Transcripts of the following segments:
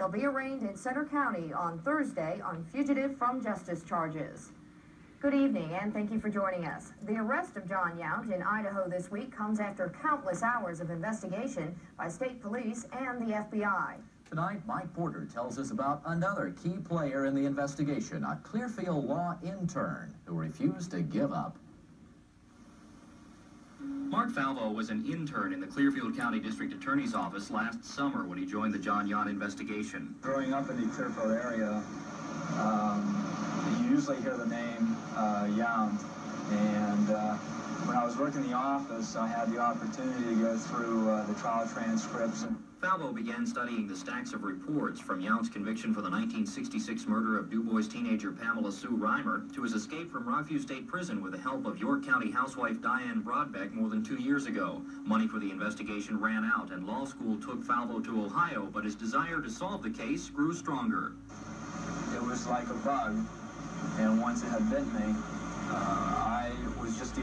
They'll be arraigned in Centre County on Thursday on fugitive from justice charges. Good evening and thank you for joining us. The arrest of Jon Yount in Idaho this week comes after countless hours of investigation by state police and the FBI. Tonight, Mike Porter tells us about another key player in the investigation, a Clearfield law intern who refused to give up. Mark Falvo was an intern in the Clearfield County District Attorney's Office last summer when he joined the Jon Yount investigation. Growing up in the Clearfield area, um, you usually hear the name uh, Yount, and uh, when I was working in the office, I had the opportunity to go through uh, the trial transcripts. And Falvo began studying the stacks of reports from Yount's conviction for the 1966 murder of DuBois teenager Pamela Sue Rimer to his escape from Rockview State Prison with the help of York County housewife Diane Brodbeck more than two years ago. Money for the investigation ran out, and law school took Falvo to Ohio, but his desire to solve the case grew stronger. it was like a bug, and once it had bit me, uh, I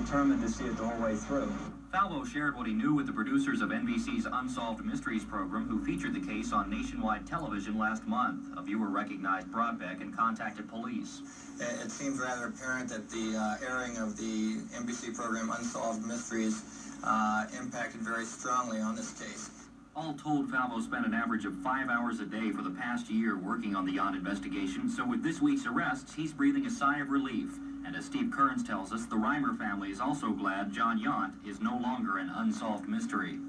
determined to see it the whole way through. Falvo shared what he knew with the producers of NBC's Unsolved Mysteries program, who featured the case on nationwide television last month. A viewer recognized Brodbeck and contacted police. It it seems rather apparent that the uh, airing of the NBC program Unsolved Mysteries uh, impacted very strongly on this case. All told, Falvo spent an average of five hours a day for the past year working on the Yount investigation, so with this week's arrests, he's breathing a sigh of relief. And as Steve Kearns tells us, the Rimer family is also glad Jon Yount is no longer an unsolved mystery.